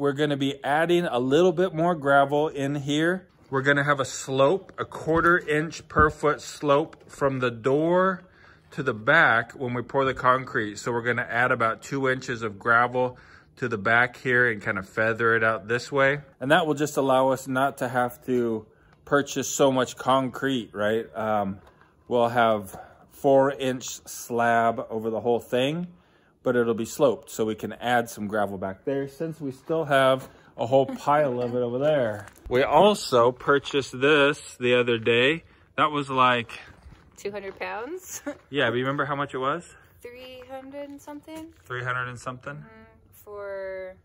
we're gonna be adding a little bit more gravel in here. We're gonna have a slope, a quarter inch per foot slope from the door to the back when we pour the concrete. So we're gonna add about two inches of gravel to the back here and kind of feather it out this way. And that will just allow us not to have to purchase so much concrete, right? Um, we'll have four inch slab over the whole thing, but it'll be sloped. So we can add some gravel back there since we still have a whole pile of it over there. We also purchased this the other day. That was like 200 pounds. yeah, but you remember how much it was? 300 and something. 300 and something? Mm -hmm. For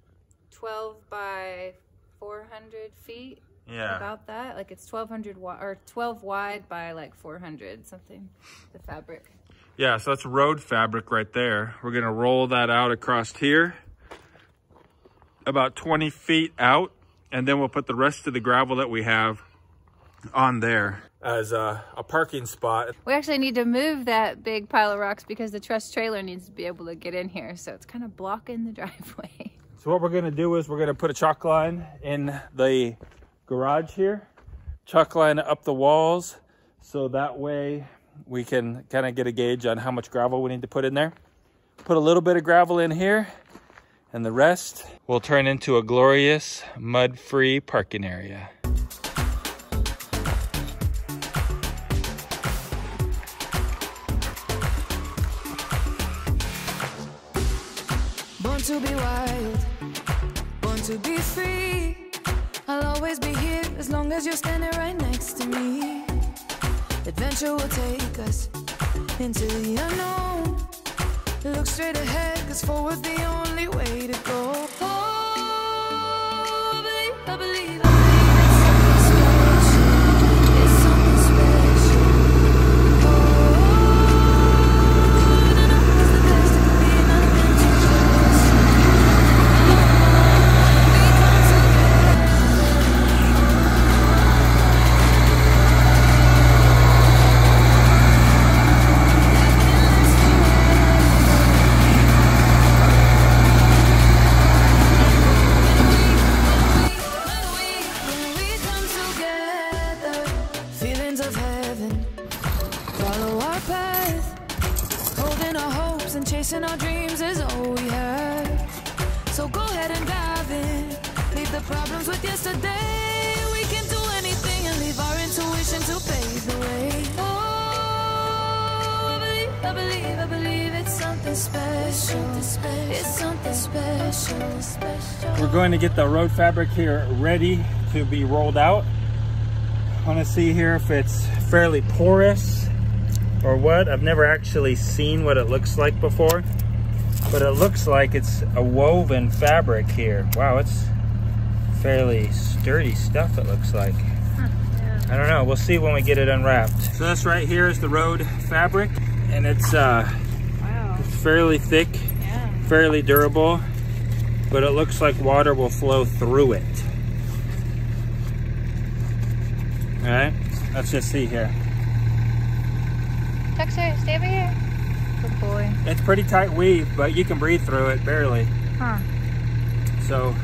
12 by 400 feet. Yeah. About that. Like it's 1200 wide or 12 wide by like 400 something. The fabric. Yeah, so that's road fabric right there. We're going to roll that out across here. About 20 feet out. And then we'll put the rest of the gravel that we have on there as a, a, parking spot. We actually need to move that big pile of rocks because the truss trailer needs to be able to get in here. So it's kind of blocking the driveway. So what we're gonna do is we're gonna put a chalk line in the garage here, chalk line up the walls. So that way we can kind of get a gauge on how much gravel we need to put in there. Put a little bit of gravel in here and the rest will turn into a glorious mud-free parking area. to be wild, born to be free. I'll always be here as long as you're standing right next to me. Adventure will take us into the unknown. Look straight ahead, cause forward's the only way to go. Oh, I believe, I believe. We're going to get the road fabric here ready to be rolled out. I want to see here if it's fairly porous or what. I've never actually seen what it looks like before, but it looks like it's a woven fabric here. Wow, it's fairly sturdy stuff it looks like. I don't know, we'll see when we get it unwrapped. So this right here is the road fabric and it's, uh, wow. it's fairly thick, yeah. fairly durable but it looks like water will flow through it. All right, let's just see here. Dexter, stay over here. Good boy. It's pretty tight weave, but you can breathe through it barely. Huh. So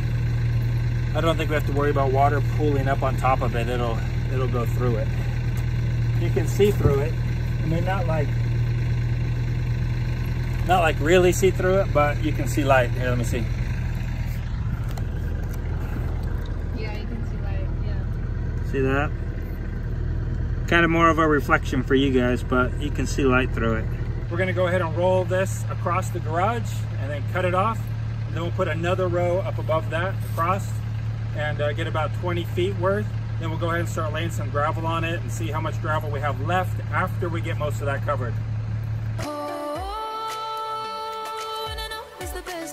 I don't think we have to worry about water pooling up on top of it. It'll it'll go through it. You can see through it. I mean, not like not like really see through it, but you can see light. Here, let me see. Yeah, you can see light, yeah. See that? Kind of more of a reflection for you guys, but you can see light through it. We're gonna go ahead and roll this across the garage and then cut it off. And then we'll put another row up above that across and uh, get about 20 feet worth. Then we'll go ahead and start laying some gravel on it and see how much gravel we have left after we get most of that covered.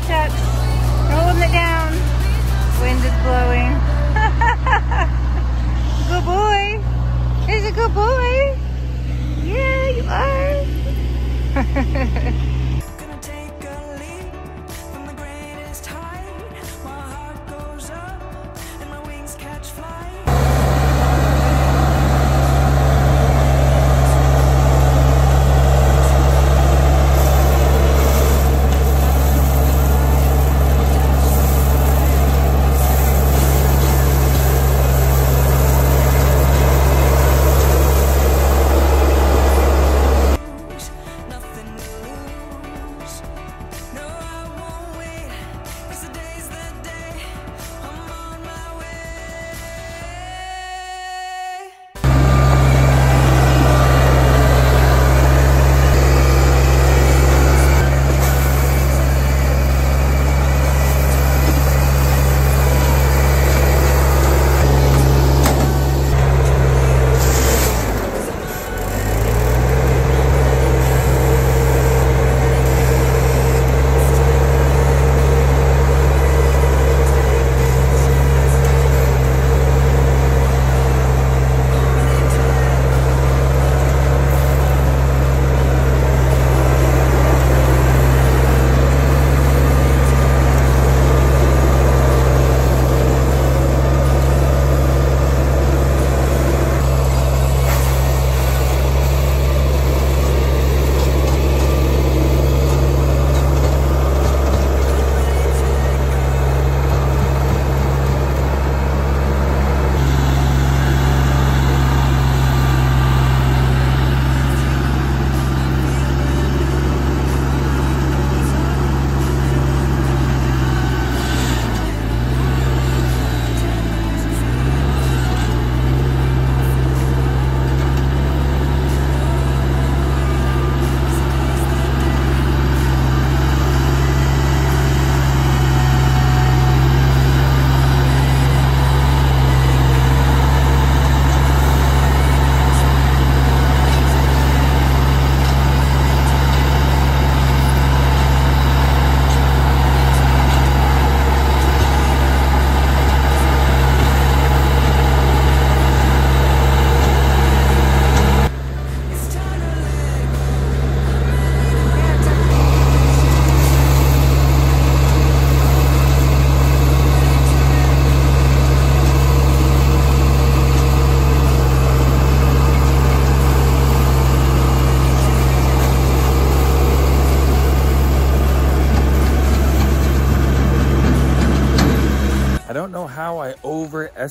Tux. You're holding it down. Wind is blowing. good boy. He's a good boy. Yeah, you are.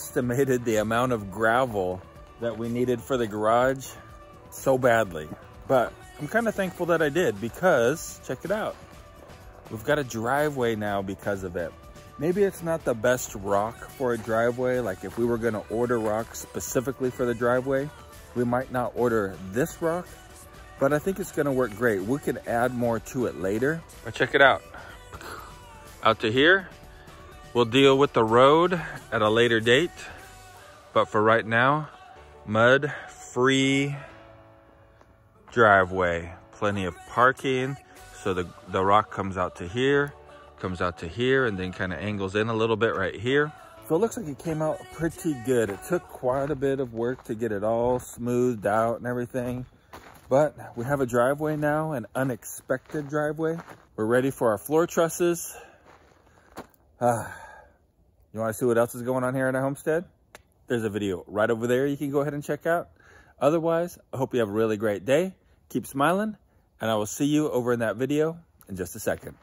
overestimated the amount of gravel that we needed for the garage so badly. But I'm kind of thankful that I did because, check it out. We've got a driveway now because of it. Maybe it's not the best rock for a driveway. Like if we were gonna order rock specifically for the driveway, we might not order this rock, but I think it's gonna work great. We can add more to it later. But check it out. Out to here, We'll deal with the road at a later date, but for right now, mud free driveway. Plenty of parking. So the, the rock comes out to here, comes out to here, and then kind of angles in a little bit right here. So it looks like it came out pretty good. It took quite a bit of work to get it all smoothed out and everything. But we have a driveway now, an unexpected driveway. We're ready for our floor trusses. Ah, you want to see what else is going on here in our homestead? There's a video right over there you can go ahead and check out. Otherwise, I hope you have a really great day. Keep smiling, and I will see you over in that video in just a second.